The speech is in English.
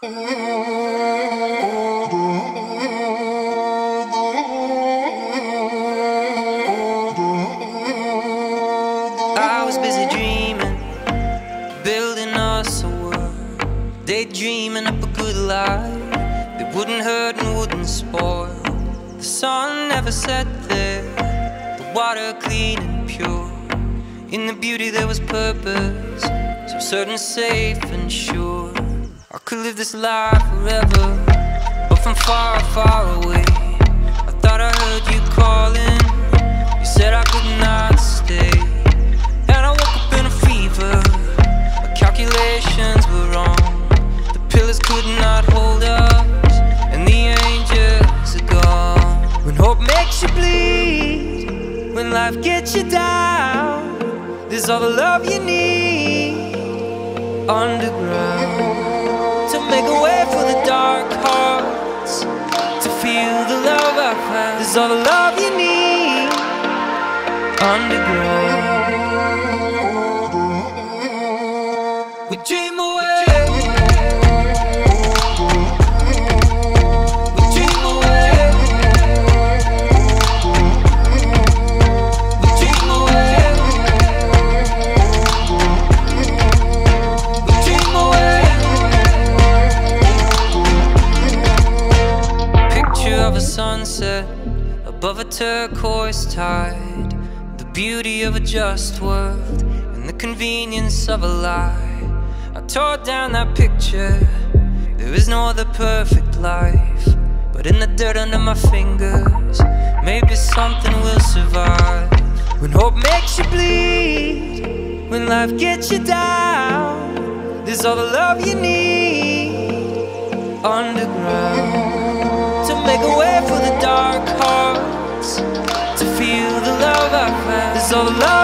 I was busy dreaming, building us a world, daydreaming up a good life that wouldn't hurt and wouldn't spoil. The sun never set there, the water clean and pure. In the beauty there was purpose, so certain, safe and sure. I could live this life forever, but from far, far away. I thought I heard you calling. You said I could not stay. And I woke up in a fever. My calculations were wrong. The pillars could not hold us, and the angels are gone. When hope makes you bleed, when life gets you down, there's all the love you need underground make a way for the dark hearts to feel the love I found. There's all the love you need underground. Above a turquoise tide. The beauty of a just world and the convenience of a lie. I tore down that picture. There is no other perfect life. But in the dirt under my fingers, maybe something will survive. When hope makes you bleed, when life gets you down, there's all the love you need underground make a way for the dark hearts to feel the love I found. There's all the love